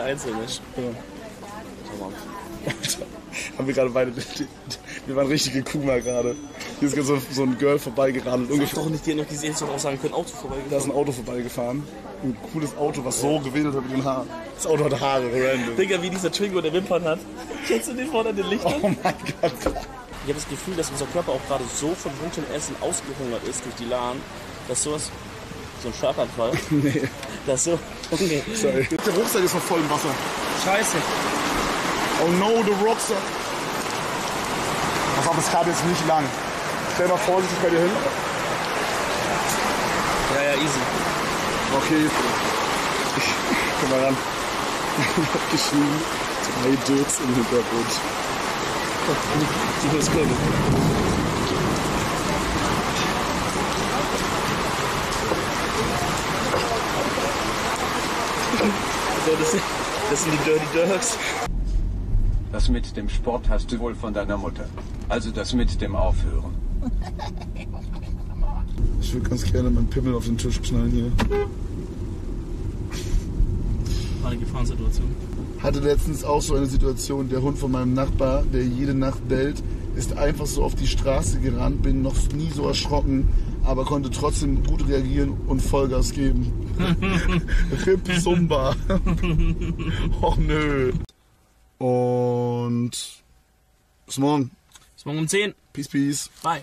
Einzelne. Haben wir gerade beide. Wir waren richtige Kuma gerade. Hier ist gerade so, so ein Girl vorbeigerannt. Ich Ungefähr, doch nicht dir noch gesehen, doch auch sagen können, Auto vorbei. da ist ein Auto vorbeigefahren. Ein cooles Auto, was so gewedelt hat mit den Haaren. Das Auto hat Haare, random. Digga, wie dieser Twingo der Wimpern hat. Kennst du den vorne den Lichtern? Oh mein Gott. Ich habe das Gefühl, dass unser Körper auch gerade so von gutem Essen ausgehungert ist durch die Lahn, dass sowas, so ein Schlaganfall, Nee, dass so, okay. sorry. Der Rucksack ist noch voll im Wasser. Scheiße. Oh no, the Rucksack. Pass auf, das Kabel ist nicht lang. Stell mal vorsichtig bei dir hin. Ja, ja, easy. Okay. Ich, komm mal ran. Ich hab geschrieben, drei Dirks im Hintergrund. Die muss kommen. So, das, sind- das sind die Dirty Dirks. Das mit dem Sport hast du wohl von deiner Mutter. Also das mit dem Aufhören. Ich würde ganz gerne meinen Pimmel auf den Tisch knallen hier. War eine Gefahrensituation. Hatte letztens auch so eine Situation, der Hund von meinem Nachbar, der jede Nacht bellt, ist einfach so auf die Straße gerannt, bin noch nie so erschrocken, aber konnte trotzdem gut reagieren und Vollgas geben. Rip Zumba. Och nö. Und bis morgen. Bis morgen um 10. Peace, peace. Bye.